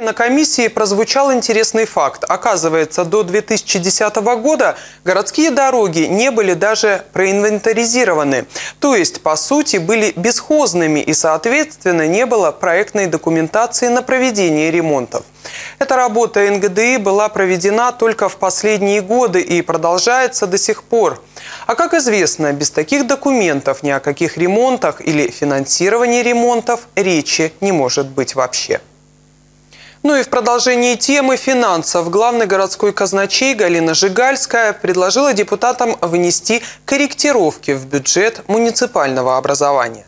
На комиссии прозвучал интересный факт. Оказывается, до 2010 года городские дороги не были даже проинвентаризированы. То есть, по сути, были бесхозными и, соответственно, не было проектной документации на проведение ремонтов. Эта работа НГДИ была проведена только в последние годы и продолжается до сих пор. А как известно, без таких документов ни о каких ремонтах или финансировании ремонтов речи не может быть вообще. Ну и в продолжении темы финансов главный городской казначей Галина Жигальская предложила депутатам внести корректировки в бюджет муниципального образования.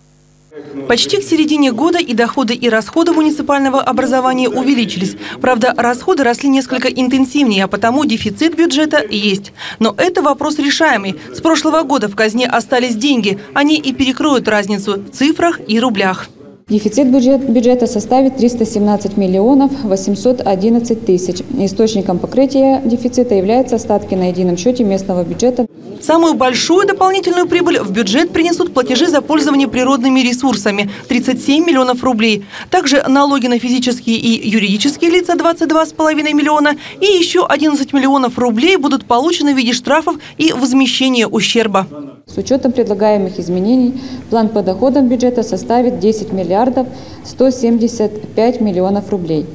Почти к середине года и доходы, и расходы муниципального образования увеличились. Правда, расходы росли несколько интенсивнее, а потому дефицит бюджета есть. Но это вопрос решаемый. С прошлого года в казне остались деньги. Они и перекроют разницу в цифрах и рублях. Дефицит бюджет, бюджета составит 317 миллионов 811 тысяч. Источником покрытия дефицита являются остатки на едином счете местного бюджета. Самую большую дополнительную прибыль в бюджет принесут платежи за пользование природными ресурсами – 37 миллионов рублей. Также налоги на физические и юридические лица – 22,5 миллиона. И еще 11 миллионов рублей будут получены в виде штрафов и возмещения ущерба. С учетом предлагаемых изменений план по доходам бюджета составит 10 миллиардов 175 миллионов рублей.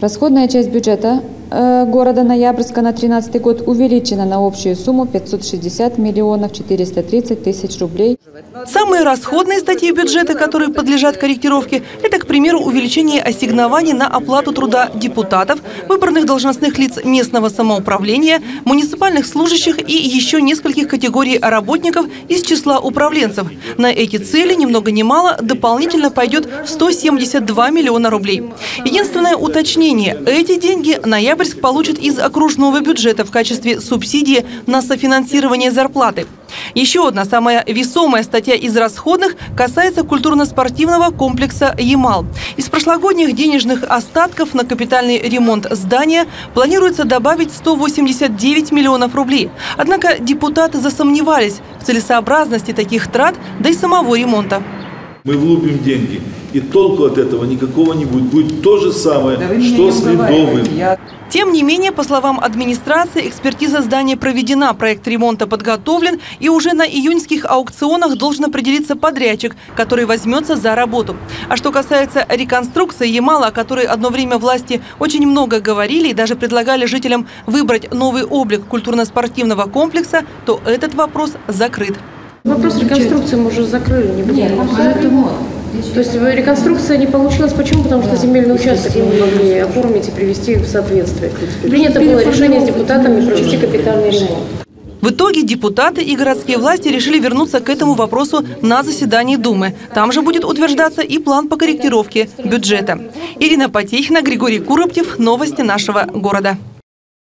Расходная часть бюджета города Ноябрьска на 2013 год увеличена на общую сумму 560 миллионов 430 тысяч рублей. Самые расходные статьи бюджета, которые подлежат корректировке, это, к примеру, увеличение ассигнований на оплату труда депутатов, выбранных должностных лиц местного самоуправления, муниципальных служащих и еще нескольких категорий работников из числа управленцев. На эти цели, ни много ни мало, дополнительно пойдет 172 миллиона рублей. Единственное уточнение – эти деньги ноябрь Октябрьск получит из окружного бюджета в качестве субсидии на софинансирование зарплаты. Еще одна самая весомая статья из расходных касается культурно-спортивного комплекса «Ямал». Из прошлогодних денежных остатков на капитальный ремонт здания планируется добавить 189 миллионов рублей. Однако депутаты засомневались в целесообразности таких трат, да и самого ремонта. Мы влупим деньги, и толку от этого никакого не будет. Будет то же самое, да что с Ледовым. Тем не менее, по словам администрации, экспертиза здания проведена, проект ремонта подготовлен, и уже на июньских аукционах должен определиться подрядчик, который возьмется за работу. А что касается реконструкции Ямала, о которой одно время власти очень много говорили и даже предлагали жителям выбрать новый облик культурно-спортивного комплекса, то этот вопрос закрыт. Вопрос реконструкции мы уже закрыли, не будем. Нет, то есть реконструкция не получилась. Почему? Потому что земельный участок не могли оформить и привести в соответствие. Принято было решение с депутатами провести капитальный ремонт. В итоге депутаты и городские власти решили вернуться к этому вопросу на заседании Думы. Там же будет утверждаться и план по корректировке бюджета. Ирина Потехина, Григорий Куроптев. Новости нашего города.